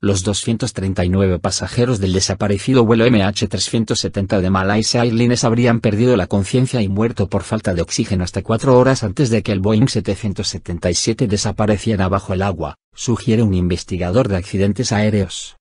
los 239 pasajeros del desaparecido vuelo MH370 de Malaysia Airlines habrían perdido la conciencia y muerto por falta de oxígeno hasta cuatro horas antes de que el Boeing 777 desapareciera bajo el agua, sugiere un investigador de accidentes aéreos.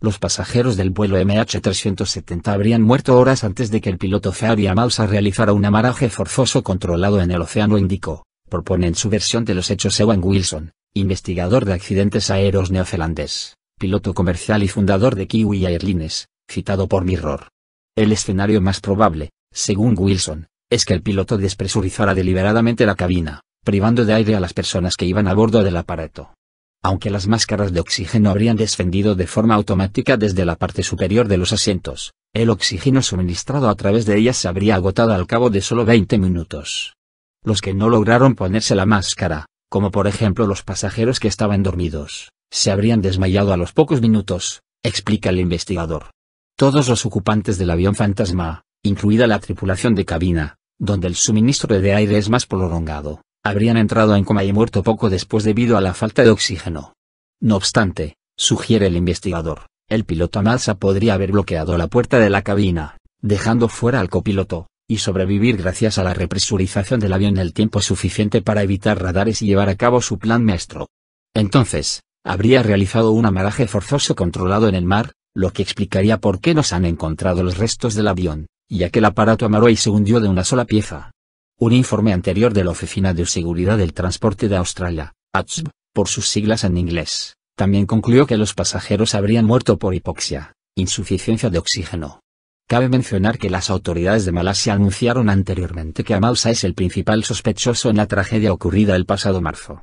Los pasajeros del vuelo MH370 habrían muerto horas antes de que el piloto Faria Mausa realizara un amaraje forzoso controlado en el Océano Índico, propone en su versión de los hechos Ewan Wilson, investigador de accidentes aéreos neozelandés piloto comercial y fundador de Kiwi Airlines, citado por Mirror. El escenario más probable, según Wilson, es que el piloto despresurizara deliberadamente la cabina, privando de aire a las personas que iban a bordo del aparato. Aunque las máscaras de oxígeno habrían descendido de forma automática desde la parte superior de los asientos, el oxígeno suministrado a través de ellas se habría agotado al cabo de solo 20 minutos. Los que no lograron ponerse la máscara, como por ejemplo los pasajeros que estaban dormidos, se habrían desmayado a los pocos minutos, explica el investigador. Todos los ocupantes del avión fantasma, incluida la tripulación de cabina, donde el suministro de aire es más prolongado, habrían entrado en coma y muerto poco después debido a la falta de oxígeno. No obstante, sugiere el investigador, el piloto Amalsa podría haber bloqueado la puerta de la cabina, dejando fuera al copiloto, y sobrevivir gracias a la represurización del avión el tiempo suficiente para evitar radares y llevar a cabo su plan maestro. Entonces, habría realizado un amaraje forzoso controlado en el mar, lo que explicaría por qué no se han encontrado los restos del avión, ya que el aparato amarró y se hundió de una sola pieza. Un informe anterior de la Oficina de Seguridad del Transporte de Australia, ATSB, por sus siglas en inglés, también concluyó que los pasajeros habrían muerto por hipoxia, insuficiencia de oxígeno. Cabe mencionar que las autoridades de Malasia anunciaron anteriormente que Amausa es el principal sospechoso en la tragedia ocurrida el pasado marzo.